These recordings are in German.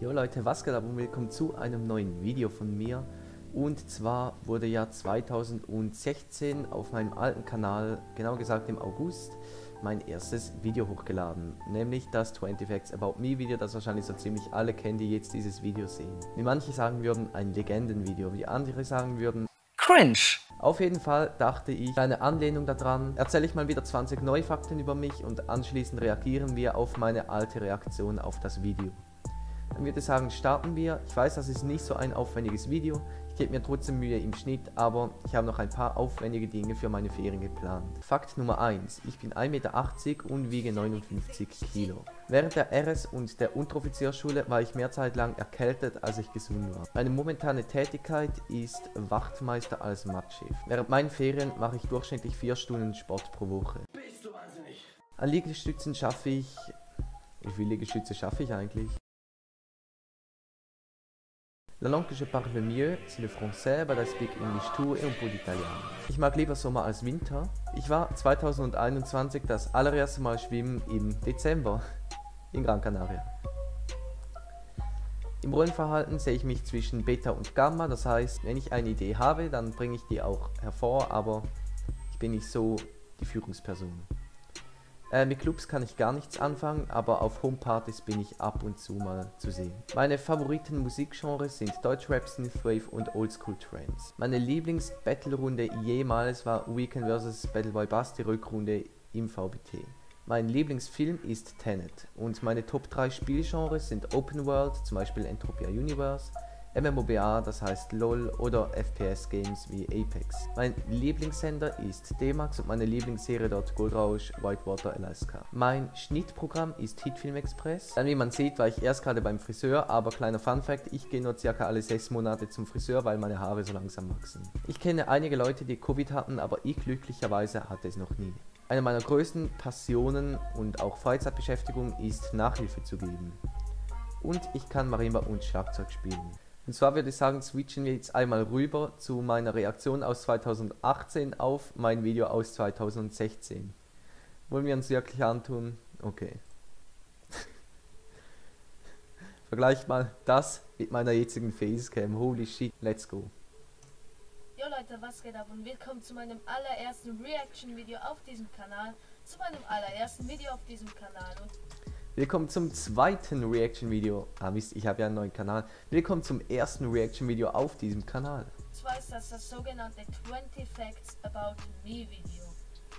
Jo Leute, was geht ab und willkommen zu einem neuen Video von mir. Und zwar wurde ja 2016 auf meinem alten Kanal, genau gesagt im August, mein erstes Video hochgeladen. Nämlich das 20 Facts About Me Video, das wahrscheinlich so ziemlich alle kennen, die jetzt dieses Video sehen. Wie manche sagen würden, ein Legendenvideo, wie andere sagen würden, Cringe. Auf jeden Fall dachte ich, eine Anlehnung daran, erzähle ich mal wieder 20 neue Fakten über mich und anschließend reagieren wir auf meine alte Reaktion auf das Video. Würde sagen, starten wir. Ich weiß, das ist nicht so ein aufwendiges Video. Ich gebe mir trotzdem Mühe im Schnitt, aber ich habe noch ein paar aufwendige Dinge für meine Ferien geplant. Fakt Nummer 1. Ich bin 1,80 Meter und wiege 59 Kilo. Während der RS und der Unteroffizierschule war ich mehr Zeit lang erkältet, als ich gesund war. Meine momentane Tätigkeit ist Wachtmeister als Mattschiff. Während meinen Ferien mache ich durchschnittlich 4 Stunden Sport pro Woche. Bist du wahnsinnig? An Liegestützen schaffe ich... Wie viele Liegestütze schaffe ich eigentlich? La langue que je parle le mieux, c'est le français, but I speak English too et un peu d'italien. Ich mag lieber Sommer als Winter. Ich war 2021 das allererste Mal schwimmen im Dezember in Gran Canaria. Im Rollenverhalten sehe ich mich zwischen Beta und Gamma, das heißt, wenn ich eine Idee habe, dann bringe ich die auch hervor, aber ich bin nicht so die Führungsperson. Äh, mit Clubs kann ich gar nichts anfangen, aber auf Homepartys bin ich ab und zu mal zu sehen. Meine Favoriten Musikgenres sind Deutschrap, Synthwave und Oldschool Trance. Meine Lieblings-Battle-Runde jemals war Weekend vs. Battleboy Bass, die Rückrunde im VBT. Mein Lieblingsfilm ist Tenet und meine Top 3 Spielgenres sind Open World, zum Beispiel Entropia Universe, MMOBA, das heißt LOL oder FPS-Games wie Apex. Mein Lieblingssender ist D-Max und meine Lieblingsserie dort Goldrausch Whitewater Alaska. Mein Schnittprogramm ist Hitfilm Express. Dann wie man sieht, war ich erst gerade beim Friseur, aber kleiner Fun Fact, ich gehe nur circa alle 6 Monate zum Friseur, weil meine Haare so langsam wachsen. Ich kenne einige Leute, die Covid hatten, aber ich glücklicherweise hatte es noch nie. Eine meiner größten Passionen und auch Freizeitbeschäftigung ist Nachhilfe zu geben. Und ich kann Marimba und Schlagzeug spielen. Und zwar würde ich sagen, switchen wir jetzt einmal rüber zu meiner Reaktion aus 2018 auf mein Video aus 2016. Wollen wir uns wirklich antun? Okay. Vergleicht mal das mit meiner jetzigen Facecam. Holy shit, let's go. Jo Leute, was geht ab und willkommen zu meinem allerersten Reaction-Video auf diesem Kanal. Zu meinem allerersten Video auf diesem Kanal. Und Willkommen zum zweiten Reaction-Video. Ah Mist, ich habe ja einen neuen Kanal. Willkommen zum ersten Reaction-Video auf diesem Kanal. zwar ist das das sogenannte 20 Facts About Me Video.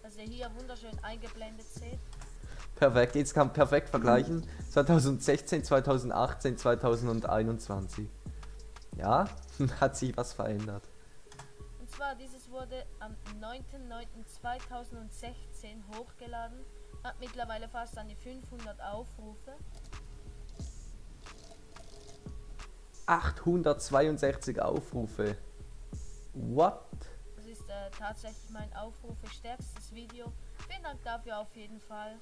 Das ihr hier wunderschön eingeblendet seht. Perfekt, jetzt kann perfekt vergleichen. 2016, 2018, 2021. Ja, hat sich was verändert. Und zwar, dieses wurde am 9.9.2016 hochgeladen. Hat mittlerweile fast an die 500 Aufrufe. 862 Aufrufe. What? Das ist äh, tatsächlich mein aufrufestärkstes Video. Vielen Dank dafür auf jeden Fall.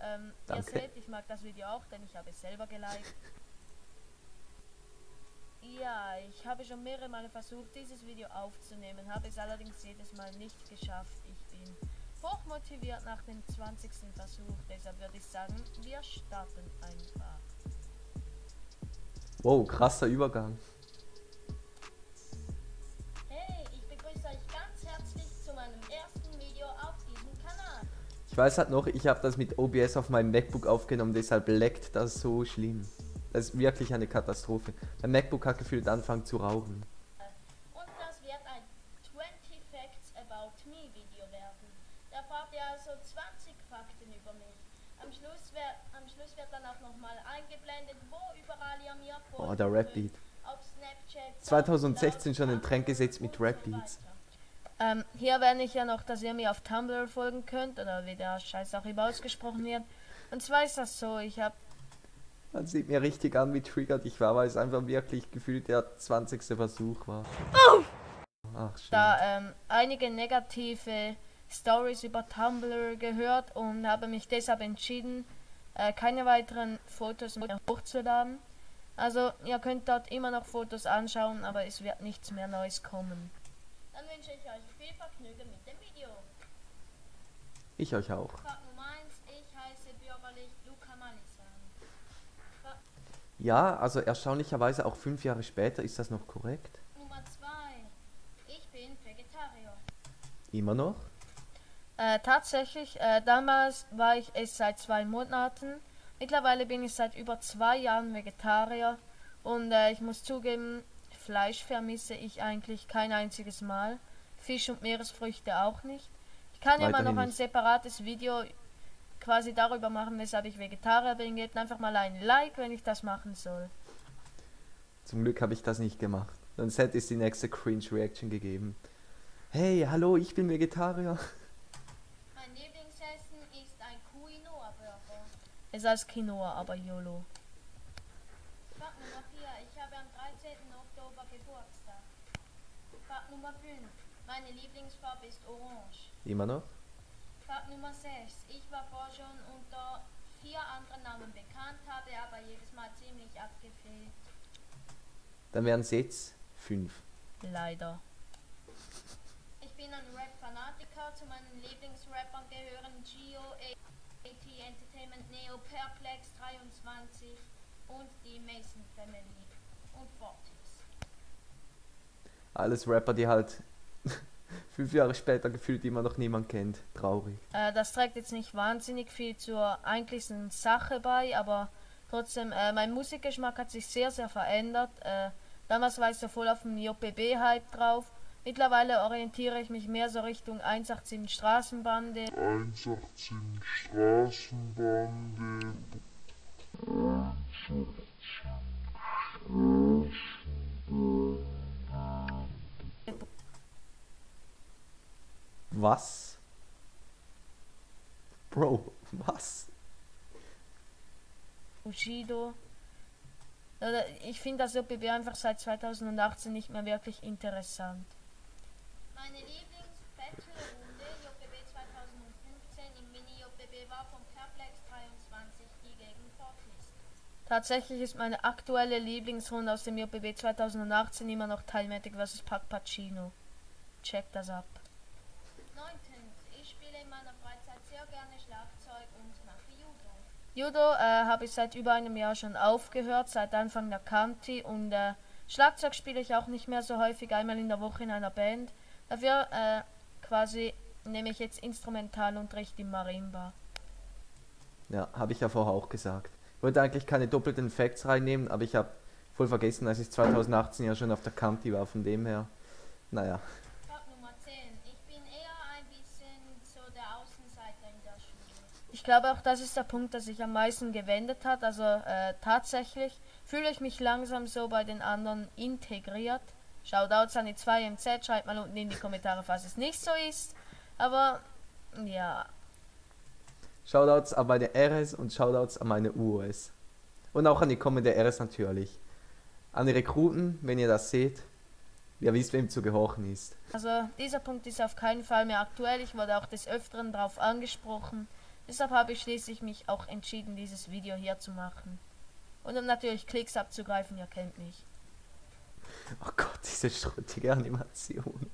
Ähm, ihr Danke. seht, ich mag das Video auch, denn ich habe es selber geliked. Ja, ich habe schon mehrere Male versucht, dieses Video aufzunehmen, habe es allerdings jedes Mal nicht geschafft. Ich bin hochmotiviert nach dem 20. Versuch, deshalb würde ich sagen, wir starten einfach. Wow, krasser Übergang. Hey, ich begrüße euch ganz herzlich zu meinem ersten Video auf diesem Kanal. Ich weiß halt noch, ich habe das mit OBS auf meinem MacBook aufgenommen, deshalb leckt das so schlimm. Das ist wirklich eine Katastrophe. Mein MacBook hat gefühlt angefangen zu rauchen. Und das wird ein 20 Facts About Me Video werden. Da erfahrt ihr also 20 Fakten über mich. Am Schluss, wer, am Schluss wird dann auch nochmal eingeblendet, wo überall ihr mir Oh, der. Auf Snapchat, 2016 schon Soundcloud Trend gesetzt mit Rap-Beats. weiter. Ähm, hier erwähne ich ja noch, dass ihr mir auf Tumblr folgen könnt, oder wie der Scheiß auch immer ausgesprochen wird. Und zwar ist das so, ich habe Man sieht mir richtig an, wie triggert ich war, weil es einfach wirklich gefühlt der 20. Versuch war. Ach, schön. da ähm, einige negative Stories über Tumblr gehört und habe mich deshalb entschieden, äh, keine weiteren Fotos mehr hochzuladen. Also ihr könnt dort immer noch Fotos anschauen, aber es wird nichts mehr Neues kommen. Dann wünsche ich euch viel Vergnügen mit dem Video. Ich euch auch. Fakt Nummer 1, ich heiße bürgerlich Luca Manisan. Ja, also erstaunlicherweise auch fünf Jahre später ist das noch korrekt. Nummer zwei. Ich bin Vegetarier. Immer noch? Äh, tatsächlich, äh, damals war ich es seit zwei Monaten. Mittlerweile bin ich seit über zwei Jahren Vegetarier und äh, ich muss zugeben, Fleisch vermisse ich eigentlich kein einziges Mal. Fisch und Meeresfrüchte auch nicht. Ich kann ja mal Weiterhin noch ein separates Video quasi darüber machen, weshalb ich Vegetarier bin. Gebt einfach mal ein Like, wenn ich das machen soll. Zum Glück habe ich das nicht gemacht. Sonst hätte es die nächste Cringe-Reaction gegeben. Hey, hallo, ich bin Vegetarier. Mein Lieblingsessen ist ein Quinoa-Burger. Es heißt Quinoa, aber YOLO. Fakt Nummer 4. Ich habe am 13. Oktober Geburtstag. Fakt Nummer 5. Meine Lieblingsfarbe ist orange. Immer noch? Fakt Nummer 6. Ich war vorher schon unter vier anderen Namen bekannt, habe aber jedes Mal ziemlich abgefehlt. Dann wären es jetzt fünf. Leider. Ich bin ein Rap-Fanatiker. Zu meinen Lieblingsrappern gehören Gio, AT Entertainment, Neo, Perplex 23 und die Mason Family und Fortis. Alles Rapper, die halt fünf Jahre später gefühlt immer noch niemand kennt. Traurig. Äh, das trägt jetzt nicht wahnsinnig viel zur eigentlichen Sache bei, aber trotzdem, äh, mein Musikgeschmack hat sich sehr, sehr verändert. Äh, damals war ich so voll auf dem JPB-Hype drauf. Mittlerweile orientiere ich mich mehr so Richtung 187 Straßenbande, 118 Straßenbande. Was? Bro, was? Bushido. Oder Ich finde das JPB einfach seit 2018 nicht mehr wirklich interessant. Meine Lieblings-Battle-Runde JPB 2015 im Mini-JPB war von Perplex 23, die gegen Fortis. Tatsächlich ist meine aktuelle Lieblingsrunde aus dem JPB 2018 immer noch Teilmatic vs. Pac Pacino. Check das ab. Neuntens, ich spiele in meiner Freizeit sehr gerne Schlagzeug und mache Judo. Judo äh, habe ich seit über einem Jahr schon aufgehört, seit Anfang der County und äh, Schlagzeug spiele ich auch nicht mehr so häufig, einmal in der Woche in einer Band. Dafür äh, quasi nehme ich jetzt Instrumentalunterricht im Marimba. Ja, habe ich ja vorher auch gesagt. Ich wollte eigentlich keine doppelten Facts reinnehmen, aber ich habe voll vergessen, dass ich 2018 ja schon auf der County war, von dem her. Naja, Fakt Nummer 10. Ich bin eher ein bisschen so der Außenseiter in der Schule. Ich glaube auch, das ist der Punkt, der sich am meisten gewendet hat. Also äh, tatsächlich fühle ich mich langsam so bei den anderen integriert. Shoutouts an die 2MZ, schreibt mal unten in die Kommentare, falls es nicht so ist. Aber ja, Shoutouts an meine RS und Shoutouts an meine UOS. Und auch an die kommende RS natürlich. An die Rekruten, wenn ihr das seht, ihr wisst, wem zu gehorchen ist. also dieser Punkt ist auf keinen Fall mehr aktuell. Ich wurde auch des Öfteren darauf angesprochen. Deshalb habe ich schließlich mich auch entschieden, dieses Video hier zu machen. Und um natürlich Klicks abzugreifen, ihr kennt mich. Oh Gott, diese schrottige Animation.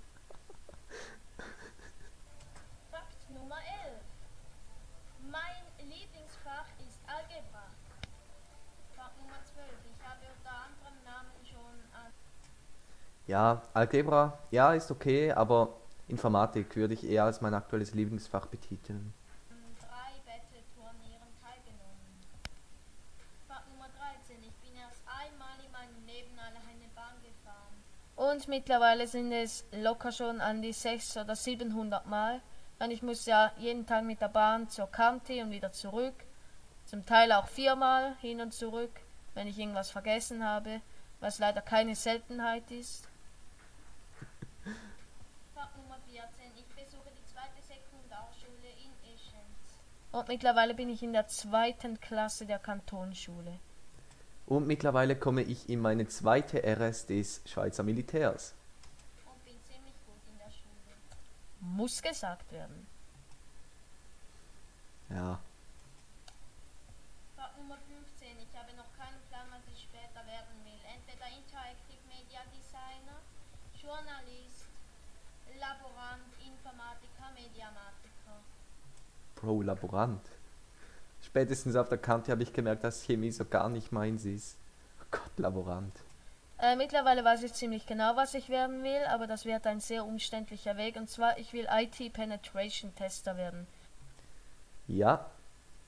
Fakt Nummer 11. Mein Lieblingsfach ist Algebra. Fakt Nummer 12. Ich habe unter anderem Namen schon an Ja, Algebra, ja, ist okay, aber Informatik würde ich eher als mein aktuelles Lieblingsfach betiteln. drei Battle-Turnieren teilgenommen. Fakt Nummer 13. Ich bin erst einmal in meinem Leben alleine Bahn gefahren. Und mittlerweile sind es locker schon an die 600 oder 700 Mal. Und ich muss ja jeden Tag mit der Bahn zur County und wieder zurück. Zum Teil auch viermal hin und zurück, wenn ich irgendwas vergessen habe, was leider keine Seltenheit ist. Fakt Nummer 14. Ich besuche die zweite Sekundarschule in Ischens. Und mittlerweile bin ich in der zweiten Klasse der Kantonsschule. Und mittlerweile komme ich in meine zweite RS des Schweizer Militärs. Und bin ziemlich gut in der Schule. Muss gesagt werden. Ja, Fakt Nummer 15. Ich habe noch keinen Plan, was ich später werden will. Entweder Interactive Media Designer, Journalist, Laborant, Informatiker, Mediamatiker. Bro, Laborant. Spätestens auf der Kante habe ich gemerkt, dass Chemie so gar nicht meins ist. Laborant. Äh, mittlerweile weiß ich ziemlich genau, was ich werden will, aber das wird ein sehr umständlicher Weg. Und zwar, ich will IT Penetration Tester werden. Ja,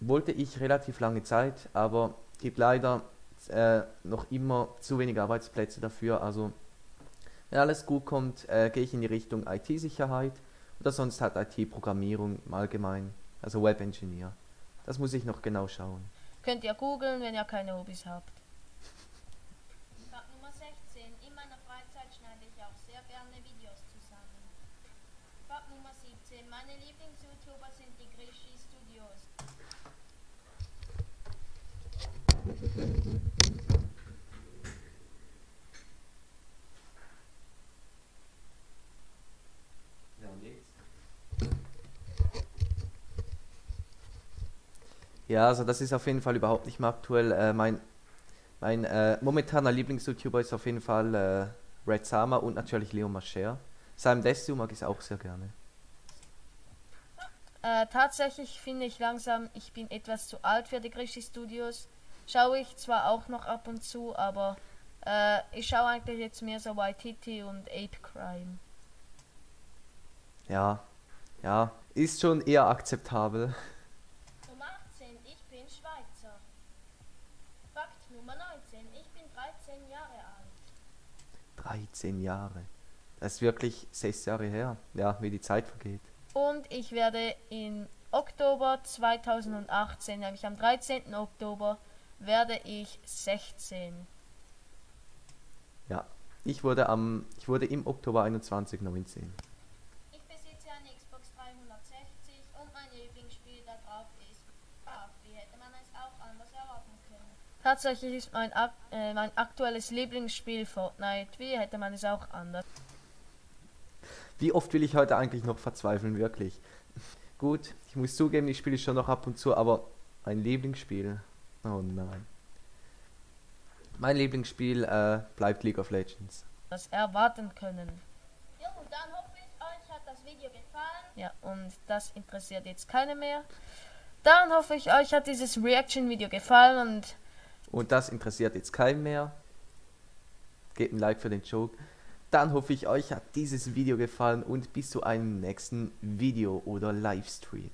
wollte ich relativ lange Zeit, aber gibt leider äh, noch immer zu wenig Arbeitsplätze dafür. Also, wenn alles gut kommt, äh, gehe ich in die Richtung IT-Sicherheit oder sonst halt IT-Programmierung im Allgemeinen, also Web-Engineer. Das muss ich noch genau schauen. Könnt ihr googeln, wenn ihr keine Hobbys habt. Fakt Nummer 16. In meiner Freizeit schneide ich auch sehr gerne Videos zusammen. Fakt Nummer 17. Meine Lieblings-YouTuber sind die Griechi Studios. Ja, also das ist auf jeden Fall überhaupt nicht mehr aktuell. Äh, mein mein äh, momentaner Lieblings-YouTuber ist auf jeden Fall äh, Red Sama und natürlich Leo Mascher. Sam Desu mag ich auch sehr gerne. Äh, tatsächlich finde ich langsam, ich bin etwas zu alt für die Griechi Studios. Schaue ich zwar auch noch ab und zu, aber äh, ich schaue eigentlich jetzt mehr so YTT und Ape Crime. Ja, ja, ist schon eher akzeptabel. Nummer 18. Ich bin Schweizer. Fakt Nummer 19. Ich bin 13 Jahre alt. 13 Jahre. Das ist wirklich sechs Jahre her. Ja, wie die Zeit vergeht. Und ich werde im Oktober 2018, nämlich am 13. Oktober, werde ich 16. Ja, ich wurde am, ich wurde im Oktober 21 19. Ich besitze eine Xbox 360 und mein Lieblingsspiel da drauf ist. Ah, wie hätte man es auch anders erwarten können? Tatsächlich ist mein, ak äh, mein aktuelles Lieblingsspiel Fortnite. Wie hätte man es auch anders? Wie oft will ich heute eigentlich noch verzweifeln, wirklich? Gut, ich muss zugeben, ich spiele schon noch ab und zu, aber ein Lieblingsspiel. Oh nein. Mein Lieblingsspiel äh, bleibt League of Legends. Das erwarten können. Jo, dann hoffe ich, euch hat das Video gefallen. Ja, und das interessiert jetzt keine mehr. Dann hoffe ich, euch hat dieses Reaction-Video gefallen und Und das interessiert jetzt keinen mehr. Gebt ein Like für den Joke. Dann hoffe ich, euch hat dieses Video gefallen und bis zu einem nächsten Video oder Livestream.